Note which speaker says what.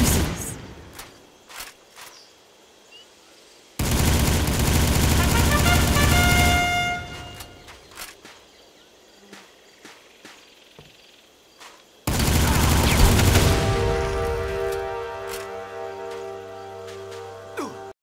Speaker 1: Usage.